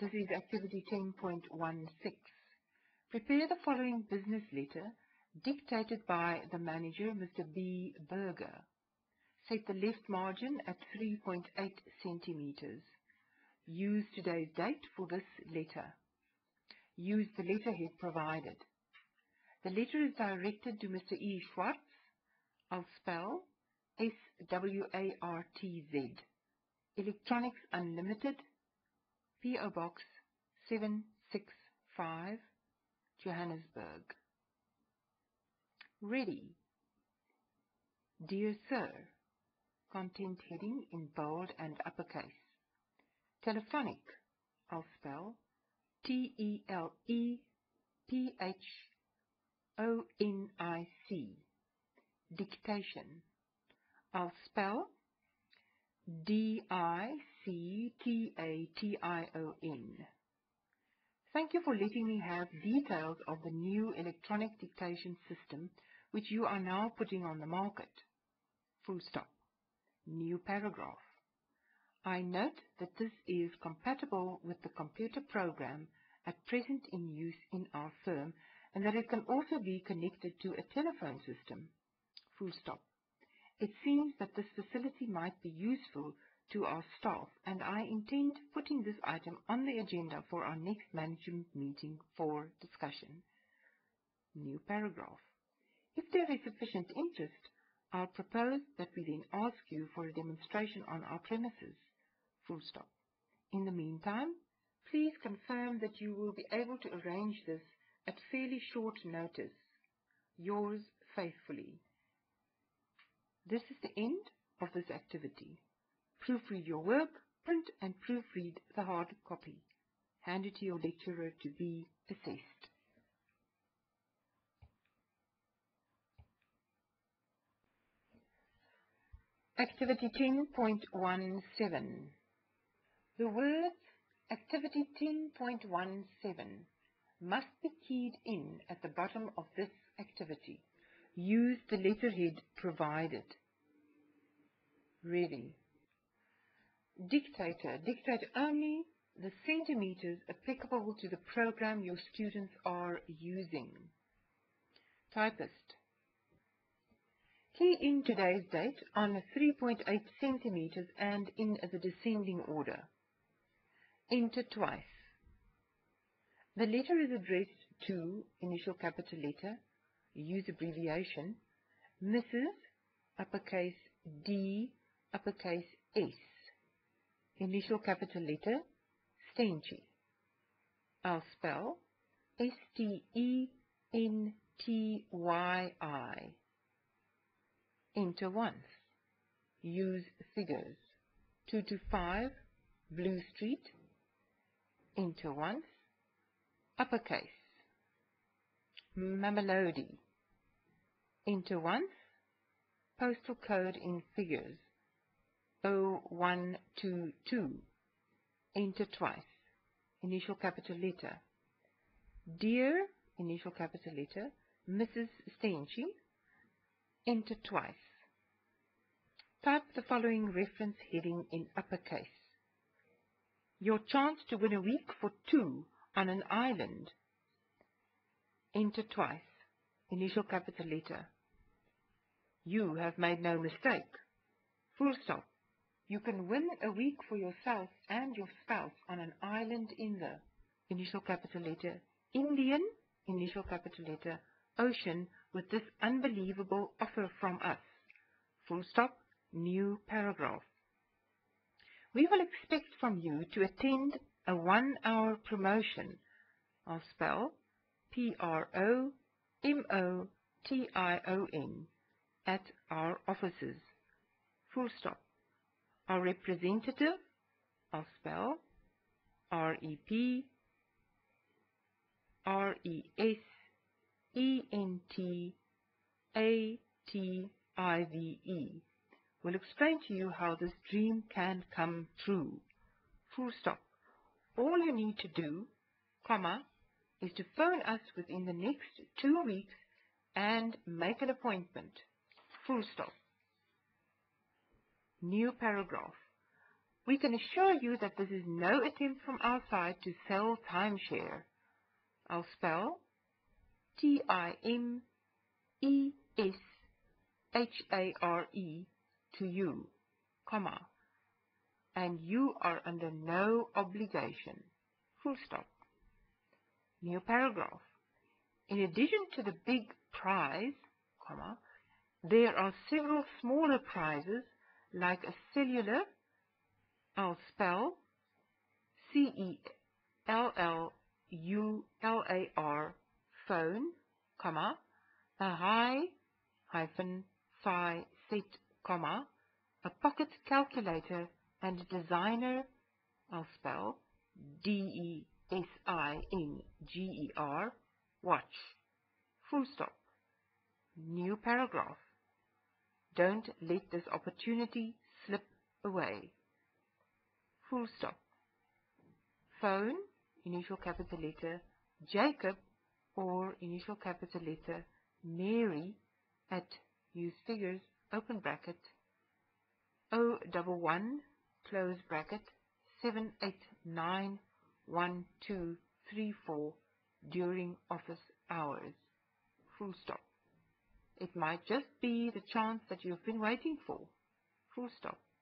This is activity 10.16. Prepare the following business letter dictated by the manager, Mr. B. Berger. Set the left margin at 3.8 centimeters. Use today's date for this letter. Use the letterhead provided. The letter is directed to Mr. E. Schwartz. I'll spell S-W-A-R-T-Z. Electronics Unlimited, P.O. Box 765, Johannesburg. Ready. Dear Sir, content heading in bold and uppercase. Telephonic, I'll spell T-E-L-E-P-H-O-N-I-C. Dictation, I'll spell D-I-C-T-A-T-I-O-N. Thank you for letting me have details of the new electronic dictation system which you are now putting on the market. Full stop. New paragraph. I note that this is compatible with the computer program at present in use in our firm and that it can also be connected to a telephone system. Full stop. It seems that this facility might be useful to our staff and I intend putting this item on the agenda for our next management meeting for discussion. New paragraph. If there is sufficient interest, I'll propose that we then ask you for a demonstration on our premises. Full stop. In the meantime, please confirm that you will be able to arrange this at fairly short notice. Yours faithfully. This is the end of this activity. Proofread your work, print and proofread the hard copy. Hand it to your lecturer to be assessed. Activity 10.17. The words Activity 10.17 must be keyed in at the bottom of this activity. Use the letterhead provided. Ready. Dictator. Dictate only the centimeters applicable to the program your students are using. Typist. Key in today's date on 3.8 centimeters and in the descending order. Enter twice. The letter is addressed to initial capital letter, use abbreviation, Mrs. uppercase D uppercase S initial capital letter, Stentyi. I'll spell S-T-E-N-T-Y-I. Enter once. Use figures. 2 to 5, Blue Street. Enter once. Uppercase. Mamelodi. Enter once. Postal code in figures. 0122. Enter twice. Initial capital letter. Dear, initial capital letter, Mrs. Stentyi. Enter twice. Type the following reference heading in uppercase. Your chance to win a week for two on an island. Enter twice. Initial capital letter. You have made no mistake. Full stop. You can win a week for yourself and your spouse on an island in the initial capital letter Indian, initial capital letter Ocean with this unbelievable offer from us. Full stop, new paragraph. We will expect from you to attend a one-hour promotion. I'll spell P-R-O-M-O-T-I-O-N at our offices. Full stop. Our representative, I'll spell R-E-P res, ent, a-t-i-v-e, will explain to you how this dream can come true. Full stop. All you need to do, comma, is to phone us within the next two weeks and make an appointment. Full stop. New paragraph. We can assure you that this is no attempt from our side to sell timeshare. I'll spell T-I-M-E-S-H-A-R-E to you, comma, and you are under no obligation, full stop. New paragraph. In addition to the big prize, comma, there are several smaller prizes like a cellular, I'll spell C-E-L-L-U-L-A-R phone, comma, a high hyphen phi set, comma, a pocket calculator and a designer, I'll spell D-E-S-I-N-G-E-R, watch, full stop. New paragraph. Don't let this opportunity slip away. Full stop. Phone, initial capital letter, Jacob, or initial capital letter, Mary, at use figures, open bracket, O 011, close bracket, 7891234 during office hours. Full stop. It might just be the chance that you've been waiting for. Full stop.